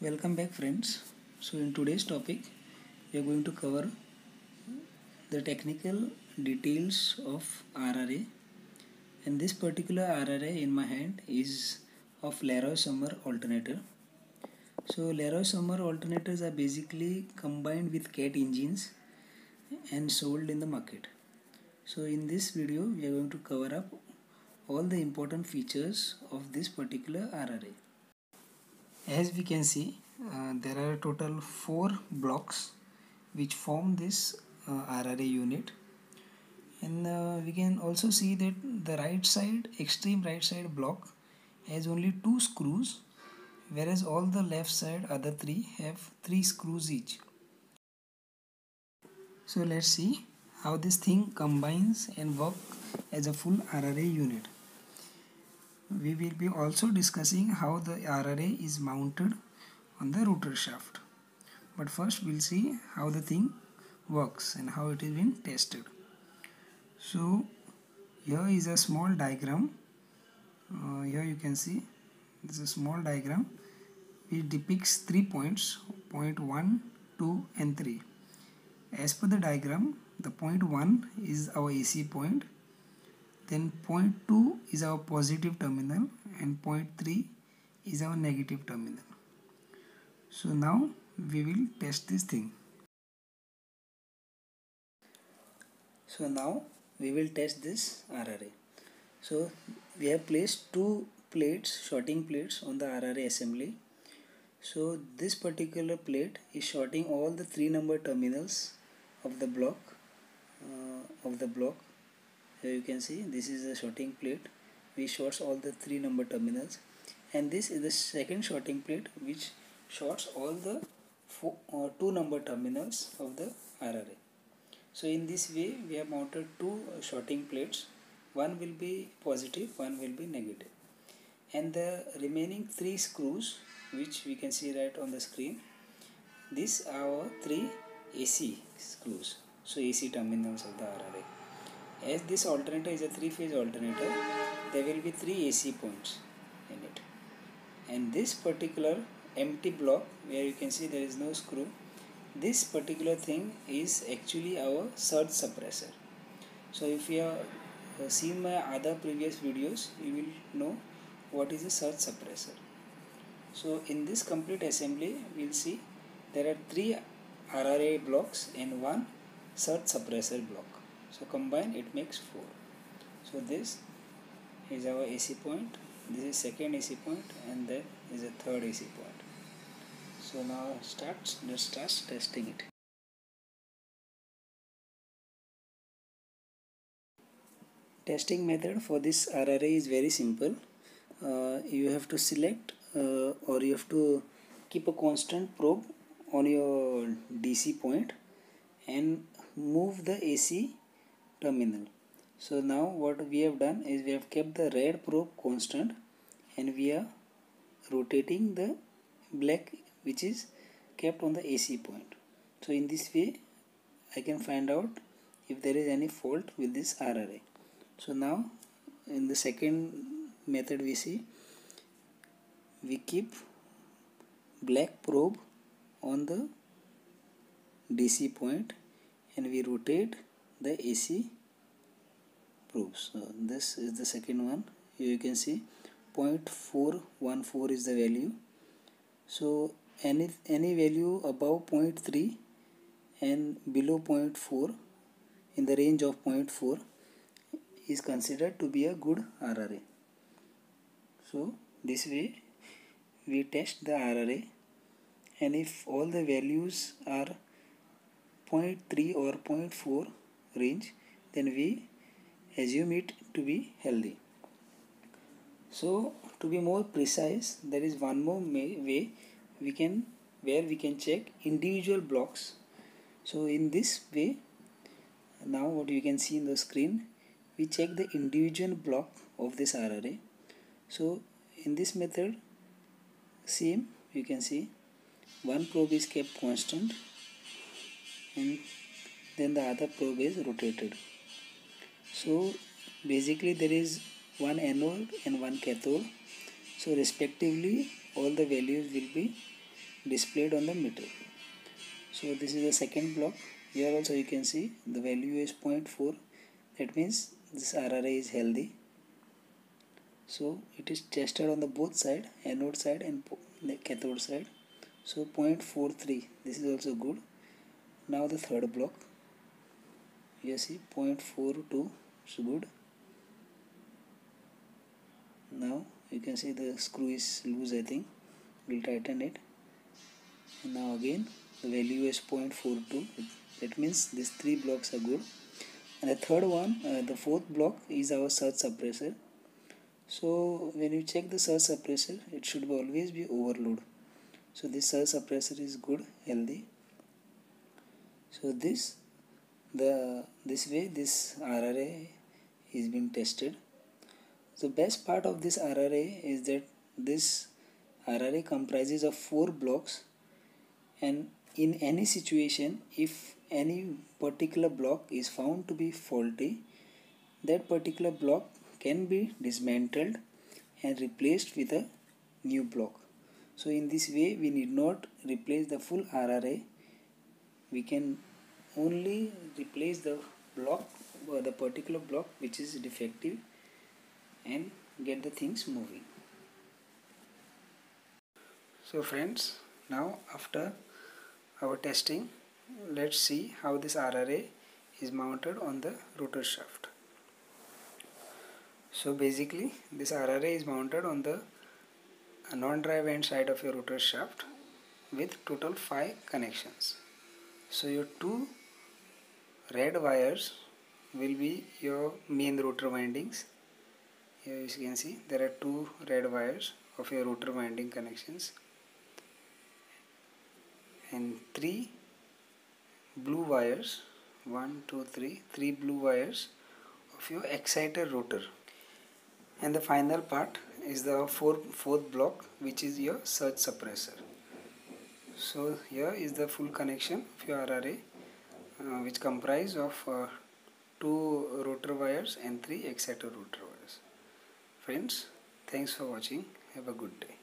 Welcome back friends. So in today's topic we are going to cover the technical details of RRA and this particular RRA in my hand is of Leroy Somer alternator. So Leroy Somer alternators are basically combined with CAT engines and sold in the market. So in this video we are going to cover up all the important features of this particular RRA as we can see uh, there are total four blocks which form this uh, RRA unit. And uh, we can also see that the right side extreme right side block has only two screws whereas all the left side other three have three screws each. So let's see how this thing combines and work as a full RRA unit we will be also discussing how the RRA is mounted on the rotor shaft. But first we'll see how the thing works and how it is being tested. So here is a small diagram. Uh, here you can see this is a small diagram which depicts three points point 1, 2 and 3. As per the diagram the point 1 is our AC point then point 2 is our positive terminal and point 3 is our negative terminal. So now we will test this thing. So now we will test this RRA so we have placed two plates shorting plates on the RRA assembly. So this particular plate is shorting all the three number terminals of the block uh, of the block here you can see this is the shorting plate. Which shorts all the three number terminals. And this is the second shorting plate which shorts all the four, uh, two number terminals of the RRA. So in this way we have mounted two shorting plates. One will be positive one will be negative. And the remaining three screws which we can see right on the screen these are our three AC screws. So AC terminals of the RRA as this alternator is a three phase alternator there will be three AC points in it. And this particular empty block where you can see there is no screw this particular thing is actually our surge suppressor. So if you have uh, seen my other previous videos you will know what is a surge suppressor. So in this complete assembly we'll see there are three RRA blocks and one surge suppressor block so combine it makes 4 so this is our AC point this is second AC point and that is a third AC point. So now starts let's start testing it. Testing method for this RRA is very simple. Uh, you have to select uh, or you have to keep a constant probe on your DC point and move the AC terminal. So now what we have done is we have kept the red probe constant and we are rotating the black which is kept on the AC point. So in this way I can find out if there is any fault with this RRA so now in the second method we see we keep black probe on the DC point and we rotate the AC probes so this is the second one. Here you can see 0.414 is the value. So any any value above 0.3 and below 0.4 in the range of 0.4 is considered to be a good RRA so this way we test the RRA and if all the values are 0.3 or 0.4 range then we assume it to be healthy. So to be more precise there is one more way we can where we can check individual blocks. So in this way now what you can see in the screen we check the individual block of this RRA so in this method same you can see one probe is kept constant and then the other probe is rotated so basically there is one anode and one cathode. So respectively all the values will be displayed on the meter so this is the second block. Here also you can see the value is 0.4 that means this RRA is healthy. So it is tested on the both side anode side and cathode side. So 0.43 this is also good. Now the third block. You see 0.42 good now you can see the screw is loose I think. We'll tighten it. And now again the value is 0.42 that means these three blocks are good. And the third one uh, the fourth block is our surge suppressor. So when you check the surge suppressor it should always be overload. So this surge suppressor is good healthy. So this the this way this RRA is being tested. The best part of this RRA is that this RRA comprises of four blocks. And in any situation if any particular block is found to be faulty that particular block can be dismantled and replaced with a new block. So in this way we need not replace the full RRA we can only replace the block the particular block which is defective and get the things moving. So friends now after our testing let's see how this RRA is mounted on the rotor shaft. So basically this RRA is mounted on the uh, non-drive end side of your rotor shaft with total 5 connections. So your two red wires will be your main rotor windings. Here as you can see there are two red wires of your rotor winding connections. And three blue wires one two three three blue wires of your exciter rotor and the final part is the four, fourth block which is your surge suppressor. So here is the full connection of your RRA uh, which comprise of uh, two rotor wires and three exciter rotor wires. Friends thanks for watching. Have a good day